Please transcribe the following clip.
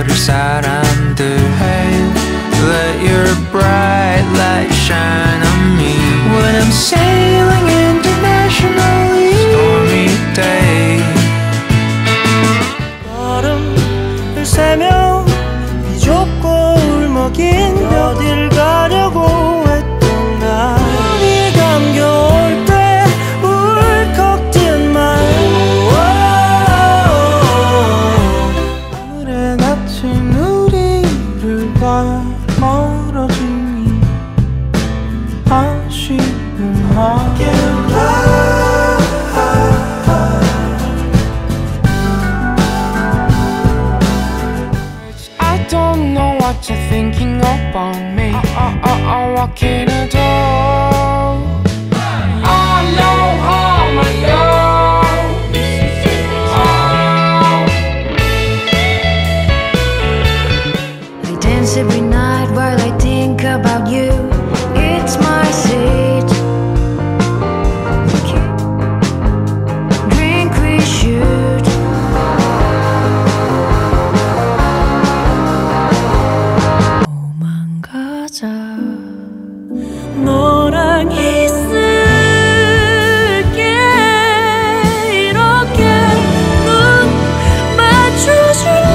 outer side Hey, let your bright light shine on me. When I'm sailing internationally. Stormy day. 세며 비좁고 울먹인 don't know what you're thinking about me. Uh, uh, uh, uh, what can I do? I know how I. I dance every 있을게. 이렇게 눈 맞춰줄